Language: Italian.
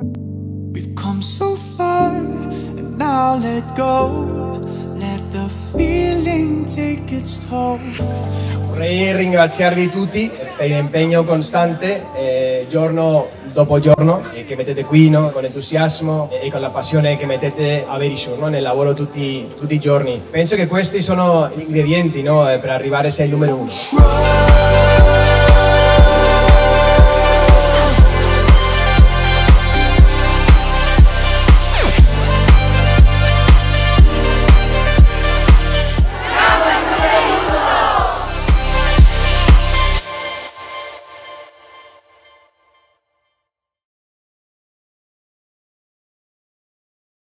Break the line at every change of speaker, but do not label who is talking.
We've come so far, and now let go. Let the feeling take its toll.
Vorrei ringraziarvi tutti per l'impegno costante eh, giorno dopo giorno eh, che mettete qui no? con entusiasmo e con la passione che mettete a Verisur no? nel lavoro tutti, tutti, i giorni. Penso che questi sono gli ingredienti no? Eh, per arrivare a essere il numero uno.